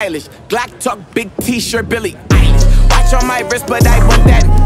stylish. Glock talk, big t-shirt, Billy Eilish. Watch on my wrist, but I want that